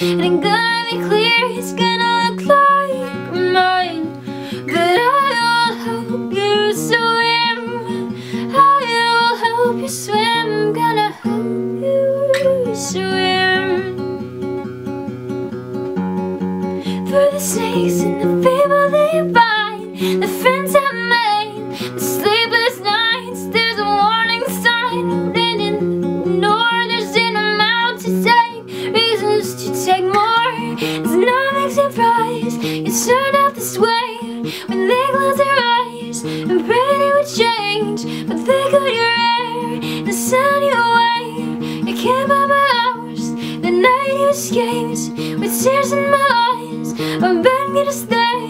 And gonna be clear It's gonna look like mine But I will help you swim. I will help you swim Gonna help swim. For the snakes and the people they bite The friends I made The sleepless nights. There's a warning sign And in orders in a mouth to take Reasons to take more. It's not a surprise It turned out this way. When they closed their eyes And prayed it would change But they cut your you escaped With tears in my eyes. I'm begging you to stay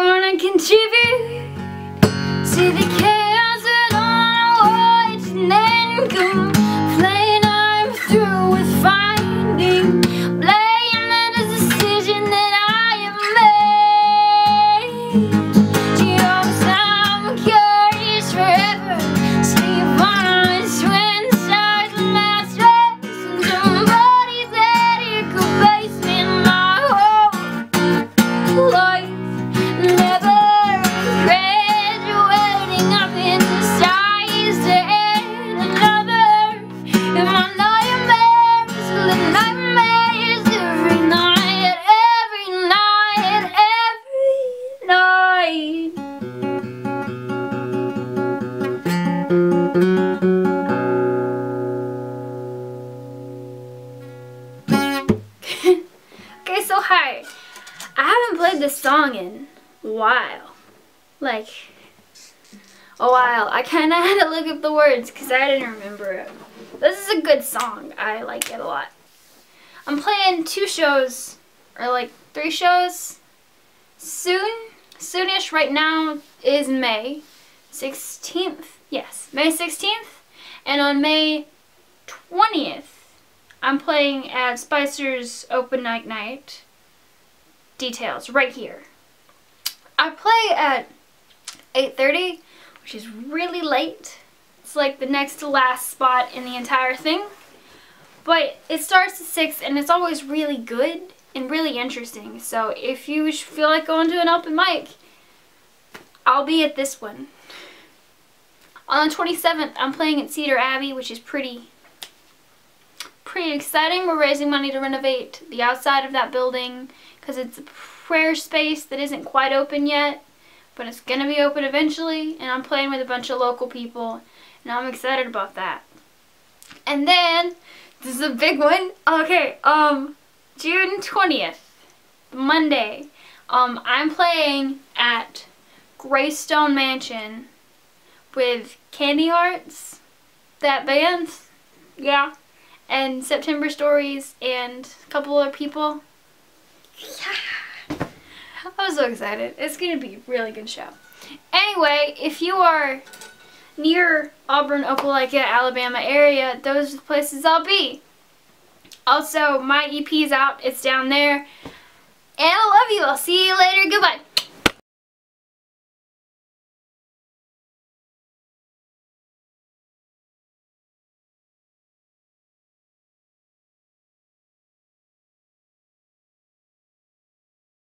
I wanna contribute to the chaos this song in a while. Like, a while. I kind of had to look up the words because I didn't remember it. This is a good song. I like it a lot. I'm playing two shows, or like three shows, soon. Soonish right now is May 16th. Yes, May 16th. And on May 20th, I'm playing at Spicer's Open Night Night details right here. I play at 8.30, which is really late. It's like the next to last spot in the entire thing. But it starts at 6 and it's always really good and really interesting. So if you feel like going to an open mic, I'll be at this one. On the 27th, I'm playing at Cedar Abbey, which is pretty pretty exciting. We're raising money to renovate the outside of that building because it's a prayer space that isn't quite open yet, but it's going to be open eventually, and I'm playing with a bunch of local people, and I'm excited about that. And then, this is a big one. Okay, um, June 20th, Monday, um, I'm playing at Greystone Mansion with Candy Hearts, that band, yeah, and September Stories, and a couple other people. Yeah. I'm so excited. It's going to be a really good show. Anyway, if you are near Auburn, Opelika, Alabama area, those are the places I'll be. Also, my EP is out. It's down there. And I love you. I'll see you later. Goodbye.